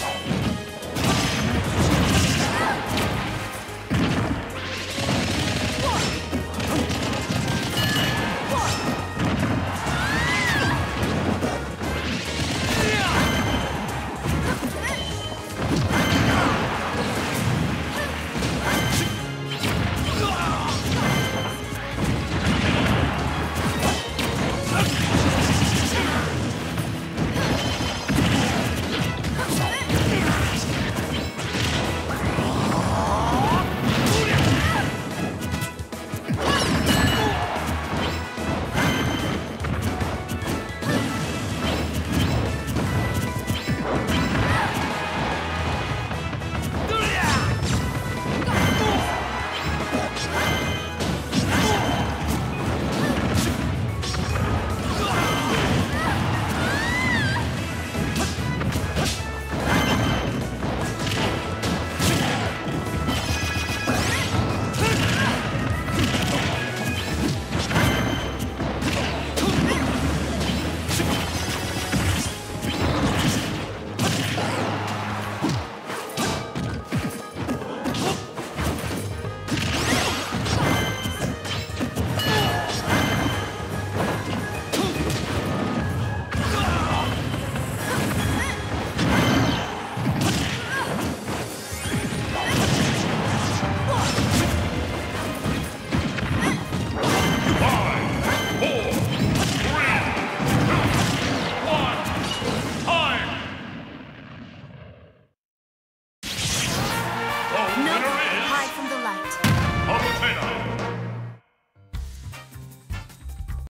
Bye. fight.